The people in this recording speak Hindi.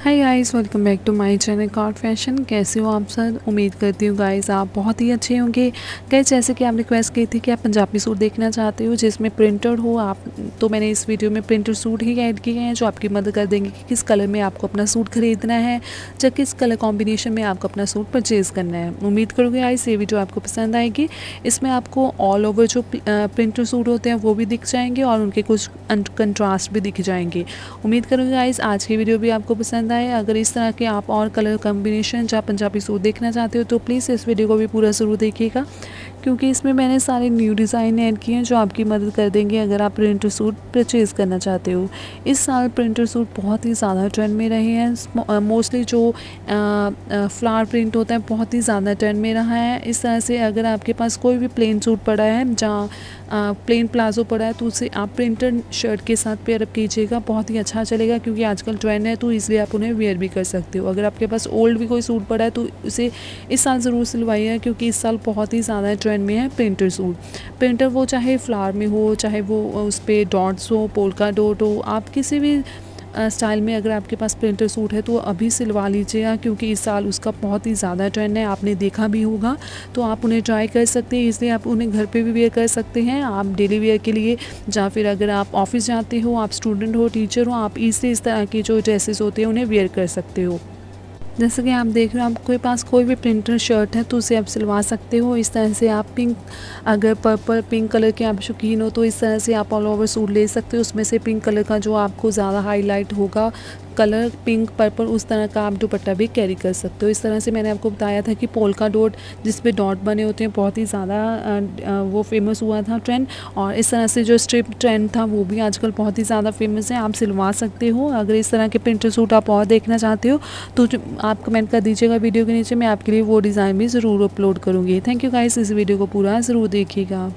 Hi guys welcome back to my channel card fashion कैसे हो आप सर उम्मीद करती हूँ गाइस आप बहुत ही अच्छे होंगे। गाइस जैसे कि आप रिक्वेस्ट की थी कि आप पंजाबी सूट देखना चाहते हो, जिसमें प्रिंटेड हो, आप तो मैंने इस वीडियो में प्रिंटेड सूट ही ऐड किए हैं, जो आपकी मदद कर देंगे कि किस कलर में आपको अपना सूट खरीदना है, या किस कलर कॉम्बिनेशन में आपको अपना सूट परचेज़ करना है। उम्मीद करोगे गाइस ये वीडियो आपको पसंद आएगी। इसमें आपको ऑल ओवर जो प्रिंटेड सूट होते हैं, वो भी दिख जाएँगे और उनके कुछ कंट्रास्ट भी दिख जाएँगे। उम्मीद करोगे गाइस आज की वीडियो भी आपको पसंद पसंद आए, अगर इस तरह के आप और कलर कॉम्बिनेशन या पंजाबी सूट देखना चाहते हो तो प्लीज़ इस वीडियो को भी पूरा ज़रूर देखिएगा। क्योंकि इसमें मैंने सारे न्यू डिज़ाइन ऐड किए हैं जो आपकी मदद कर देंगे अगर आप प्रिंटर सूट परचेज़ करना चाहते हो। इस साल प्रिंटर सूट बहुत ही ज़्यादा ट्रेंड में रहे हैं। मोस्टली जो फ्लावर प्रिंट होता है बहुत ही ज़्यादा ट्रेंड में रहा है। इस तरह से अगर आपके पास कोई भी प्लेन सूट पड़ा है, जहाँ प्लेन प्लाजो पड़ा है तो उसे आप प्रिंटर शर्ट के साथ पेयरअप कीजिएगा। बहुत ही अच्छा चलेगा क्योंकि आजकल ट्रेंड है तो इसलिए आप उन्हें वेयर भी कर सकते हो। अगर आपके पास ओल्ड भी कोई सूट पड़ा है तो उसे इस साल ज़रूर सिलवाइए क्योंकि इस साल बहुत ही ज़्यादा ट्रेंड में है प्रिंटर सूट प्रिंटर वो चाहे फ्लावर में हो, चाहे वो उस पर डॉट्स हो पोलका डॉट हो, आप किसी भी स्टाइल में अगर आपके पास प्रिंटर सूट है तो अभी सिलवा लीजिएगा क्योंकि इस साल उसका बहुत ही ज़्यादा ट्रेंड है, आपने देखा भी होगा। तो आप उन्हें ट्राई कर सकते हैं, इसलिए आप उन्हें घर पे भी वेयर कर सकते हैं। आप डेली वेयर के लिए, या फिर अगर आप ऑफ़िस जाते हो, आप स्टूडेंट हो टीचर हो, आप इससे इस तरह के जो ड्रेसेस होते हैं, उन्हें वेयर कर सकते हो। जैसे कि आप देख रहे हो, आपके पास कोई भी प्रिंटर शर्ट है तो उसे आप सिलवा सकते हो। इस तरह से आप पिंक अगर पर्पल पिंक कलर के आप शौकीन हो तो इस तरह से आप ऑल ओवर सूट ले सकते हो। उसमें से पिंक कलर का जो आपको ज़्यादा हाईलाइट होगा कलर पिंक, पर्पल, उस तरह का आप दुपट्टा भी कैरी कर सकते हो। इस तरह से मैंने आपको बताया था कि पोलका डॉट जिस पे डॉट बने होते हैं, बहुत ही ज़्यादा वो फ़ेमस हुआ था ट्रेंड और इस तरह से जो स्ट्रिप ट्रेंड था, वो भी आजकल बहुत ही ज़्यादा फ़ेमस है। आप सिलवा सकते हो। अगर इस तरह के प्रिंटर सूट आप और देखना चाहते हो तो आप कमेंट कर दीजिएगा वीडियो के नीचे। मैं आपके लिए वो डिज़ाइन भी ज़रूर अपलोड करूँगी। थैंक यू गाइस इस वीडियो को पूरा ज़रूर देखिएगा।